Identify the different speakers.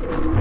Speaker 1: Thank you.